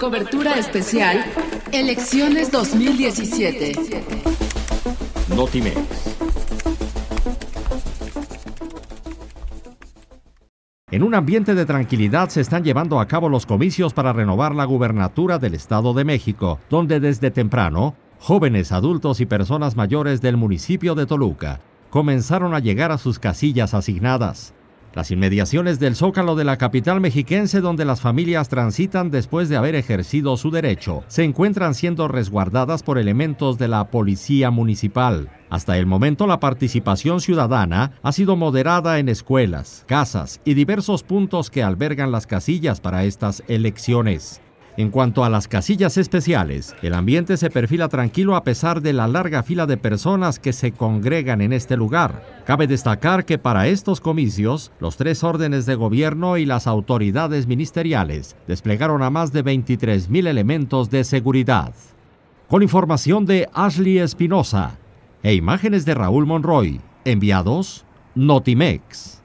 Cobertura especial Elecciones 2017. Notimex. En un ambiente de tranquilidad se están llevando a cabo los comicios para renovar la gubernatura del Estado de México, donde desde temprano, jóvenes, adultos y personas mayores del municipio de Toluca comenzaron a llegar a sus casillas asignadas. Las inmediaciones del zócalo de la capital mexiquense donde las familias transitan después de haber ejercido su derecho se encuentran siendo resguardadas por elementos de la policía municipal. Hasta el momento la participación ciudadana ha sido moderada en escuelas, casas y diversos puntos que albergan las casillas para estas elecciones. En cuanto a las casillas especiales, el ambiente se perfila tranquilo a pesar de la larga fila de personas que se congregan en este lugar. Cabe destacar que para estos comicios, los tres órdenes de gobierno y las autoridades ministeriales desplegaron a más de 23.000 elementos de seguridad. Con información de Ashley Espinosa e imágenes de Raúl Monroy, enviados Notimex.